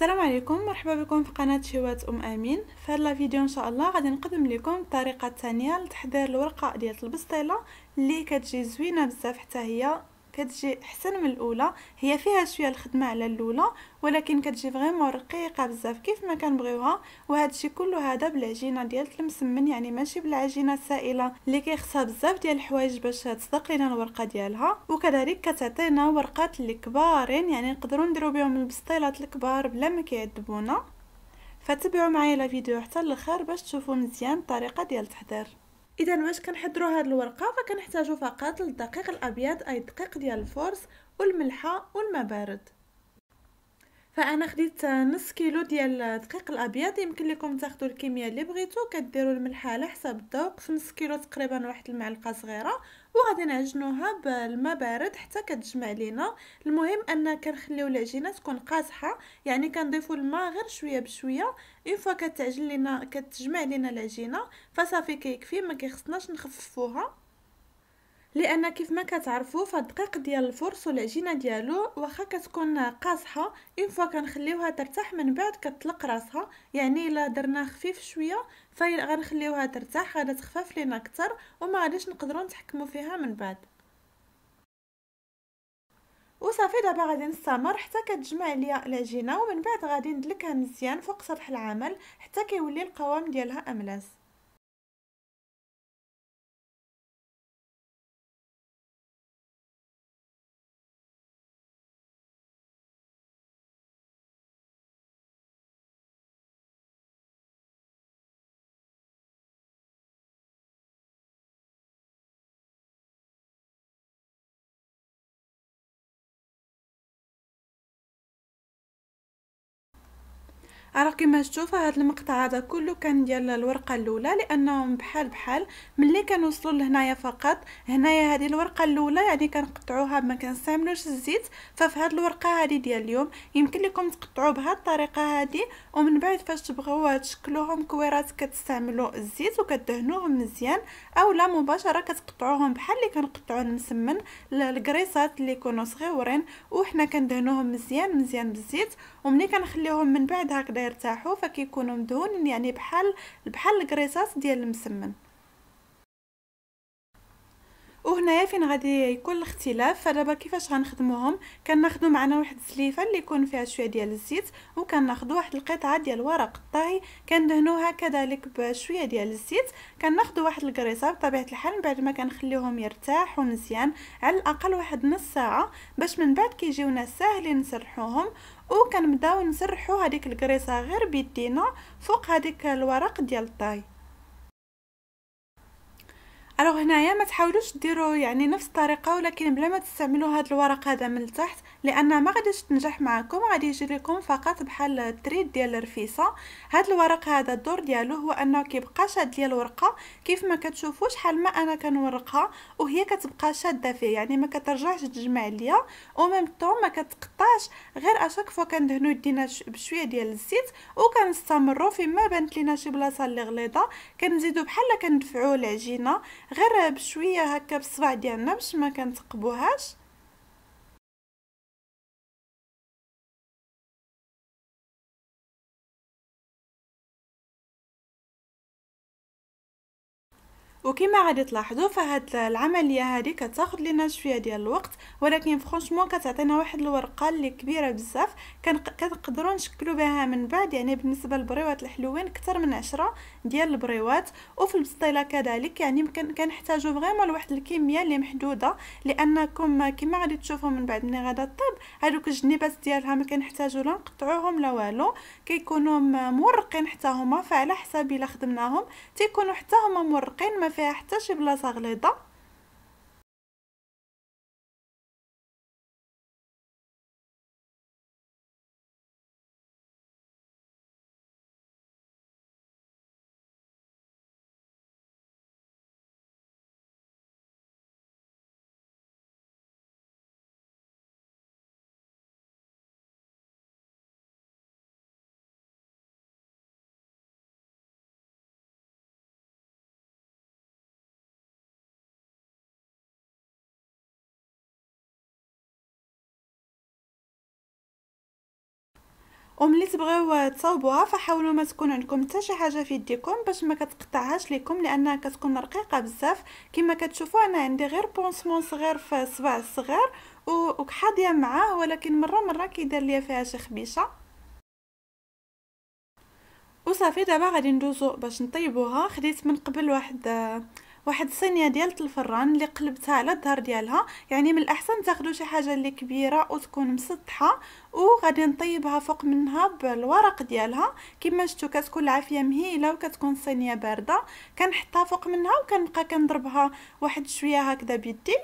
السلام عليكم مرحبا بكم في قناة شوات أم أمين. في هذا الفيديو إن شاء الله غادي نقدم لكم الطريقة الثانية لتحضير الورقة ديال البسطيلة اللي كتجي زوينة بزاف حتى هي كتجي أحسن من الأولى. هي فيها شوية الخدمة على الأولى ولكن كتجي فريمون رقيقة بزاف كيف ما كنبغيوها. وهذا الشيء كله هذا بالعجينة ديال المسمن يعني ماشي بالعجينة السائلة اللي كيخصها بزاف ديال الحوايج باش تصدق لينا الورقة ديالها. وكذلك كتعطينا ورقات اللي كبارين يعني نقدروا نديروا بهم البسطيلات الكبار بلا ما كيعذبونا. فتبعوا معايا لا فيديو حتى الآخر باش تشوفوا مزيان الطريقة ديال التحضير. إذا باش كنحضروا هاد الورقة؟ فكنحتاجوا فقط الدقيق الأبيض أي الدقيق ديال الفرص والملحة والماء بارد فأنا خديت نص كيلو ديال الدقيق الأبيض. يمكن لكم تاخذوا الكمية اللي بغيتو كديروا الملحة على حسب الذوق. في نص كيلو تقريبا واحد المعلقة صغيرة وغادي نعجنوها بالماء بارد حتى كتجمع لينا. المهم أن كنخليو العجينة تكون قاصحه يعني كنضيفوا الماء غير شوية بشوية. une fois كتعجن لينا كتجمع لينا العجينة فصافي كيكفي ما كيخصناش نخففوها. لأن كيف ما كتعرفوا فالدقيق ديال ال force والعجينه ديالو واخا كتكون قاصحة une fois كنخليوها ترتاح من بعد كتطلق راسها. يعني إلا درنا خفيف شوية فغنخليوها ترتاح غادا تخفف لينا أكثر وما غاديش نقدروا نتحكموا فيها من بعد. وصافي دابا غادي نستمر. حتى كتجمع ليا العجينه ومن بعد غادي ندلكها مزيان فوق سطح العمل حتى كيولي القوام ديالها املاس راه كما شفتوا هذا المقطع هذا كله كان ديال الورقة الأولى لأنهم بحال بحال ملي كنوصلوا لهنايا فقط هنايا هذه الورقة الأولى يعني كنقطعوها ما كنستعملوش الزيت. ففي هذه الورقة هذه ديال اليوم يمكن لكم تقطعوا بهذه الطريقة هذه ومن بعد فاش تبغوا تشكلوهم كويرات كتستعملوا الزيت وكدهنوهم مزيان أو لا مباشرة كتقطعوهم بحال اللي كنقطعوا المسمن الكريسات اللي يكونوا صغيورين وحنا كندهنوهم مزيان مزيان بالزيت. ومني كنخليوهم من بعد هكذا يرتاحوا فكيكونوا مدهونين يعني بحال بحال الكريسات ديال المسمن. وهنايا فين غادي يكون الاختلاف؟ فدابا كيفاش غنخدموهم؟ كناخذوا معنا واحد السليفة اللي يكون فيها شوية ديال الزيت وكناخذوا واحد القطعة ديال ورق الطهي كندهنوها كذلك بشوية ديال الزيت. كناخذوا واحد الكريسه بطبيعة الحال بعد ما كنخليوهم يرتاحوا مزيان على الأقل واحد نص ساعة باش من بعد كيجيونا ساهلين نسرحوهم. وكنبداو نسرحوا هذيك الكريسه غير بيدينا فوق هذيك الورق ديال الطاي alors هنايا ما تحاولوش ديروا يعني نفس الطريقة ولكن بلا ما تستعملوا هذا الورق هذا من التحت لأن ما غاديش تنجح معكم غادي يجي لكم فقط بحال التريد ديال الرفيسة. هذا الورق هذا الدور ديالو هو أنه كيبقى شاد ليا الورقة كيف ما كتشوفوا شحال ما أنا كنورقها وهي كتبقى شادة فيه يعني ما كترجعش تجمع ليا وميم طون ما كتقطعش غير أشاك فوا كندهنو يدينا بشوية ديال الزيت وكنستمروا فيما بانت لينا شي بلاصة اللي غليظة. كنزيدو بحال كندفعوا العجينة. غير بشويه هكا بالصبع ديالنا باش ما كنتقبوهاش. وكما غادي تلاحظوا فهاد العملية هذه كتاخذ لنا شوية ديال الوقت ولكن franchement كتعطينا واحد الورقة اللي كبيرة بزاف كنقدروا نشكلوا بها من بعد يعني بالنسبة للبريوات الحلوين أكثر من عشرة ديال البريوات. وفي البسطيله كذلك يعني كنحتاجوا vraiment لواحد الكمية اللي محدودة لأنكم كما غادي تشوفوا من بعد ملي غادا طيب هذوك الجنيبات ديالها ما كنحتاجوا لا نقطعوهم لا والو. كيكونوا مورقين حتى هما فعلى حساب إلا خدمناهم تيكونوا حتى هما مورقين ما فيها حتى شي بلاصة غليظة. وملي تبغيو تصاوبوها فحاولوا ما تكون عندكم حتى شي حاجة في يديكم باش ما كتقطعهاش لكم لأنها كتكون رقيقة بزاف. كما كتشوفوا أنا عندي غير بونسمون صغير في الصباع الصغير وحاضيه معاه ولكن مرة مرة كيدير ليا فيها شي خبيشة. وصافي دابا غادي ندوزو باش نطيبوها. خديت من قبل واحد واحد الصينية ديال الفران اللي قلبتها على الظهر ديالها. يعني من الأحسن تاخذوا شي حاجة اللي كبيرة وتكون مسطحة وغادي نطيبها فوق منها بالورق ديالها. كما شفتوا كتكون العافية مهيلة وكتكون الصينيه باردة. كنحطها فوق منها وكنبقى كنضربها واحد شوية هكذا بيدي.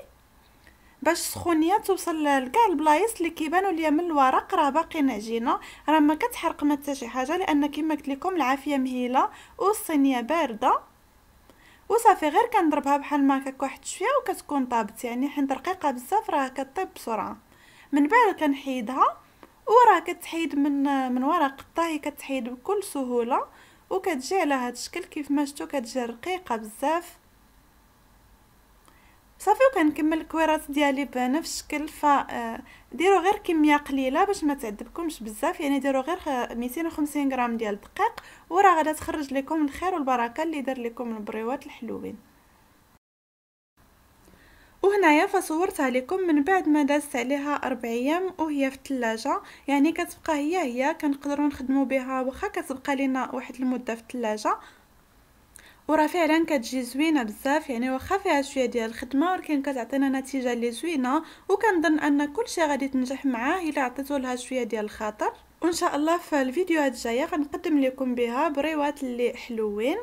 باش السخونيه توصل لكاع البلايص اللي كيبانوا ليا من الورق. راه باقيين عجينه راه ما كتحرق ما حتى شي حاجة لأن كما قلت لكم العافية مهيلة والصينية باردة. وصافي غير كنضربها بحال ما هكاك واحد شوية وكتكون طابت. يعني حيت رقيقه بزاف راه كطيب بسرعة. من بعد كنحيدها وراه كتحيد من من ورق الطهي كتحيد بكل سهولة وكتجي على هذا الشكل. كيف ما شفتوا كتجي رقيقة بزاف. صافي وكنكمل الكويرات ديالي بنفس الشكل. ف آه، ديروا غير كمية قليلة باش ما تعذبكمش بزاف. يعني ديروا غير 250 غرام ديال الدقيق وراه غادا تخرج لكم الخير والبركة اللي دار لكم البريوات الحلوين. وهنايا فصورتها لكم من بعد ما دازت عليها أربع أيام وهي في الثلاجة. يعني كتبقى هي هي كنقدروا نخدموا بها. واخا كتبقى لنا واحد المدة في الثلاجة. وراه فعلا كتجي زوينة بزاف يعني واخا فيها شوية ديال الخدمة ولكن كتعطينا نتيجة اللي زوينة وكنظن أن كل شيء غادي تنجح معاه إلا عطيتو لها شوية ديال الخاطر. وإن شاء الله في الفيديوهات الجاية غنقدم لكم بها بريوات اللي حلوين.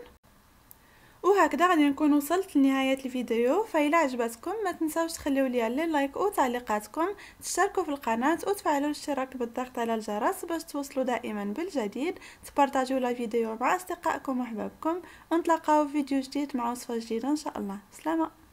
وهكذا غادي نكون وصلت لنهاية الفيديو فإلا عجبتكم ما تنساوش تخليو لي لايك وتعليقاتكم تشتركوا في القناة وتفعلوا الاشتراك بالضغط على الجرس باش توصلوا دائما بالجديد تبارطاجيو لا فيديو مع أصدقائكم وأحبابكم ونتلاقاو في فيديو جديد مع وصفة جديدة إن شاء الله. سلامة!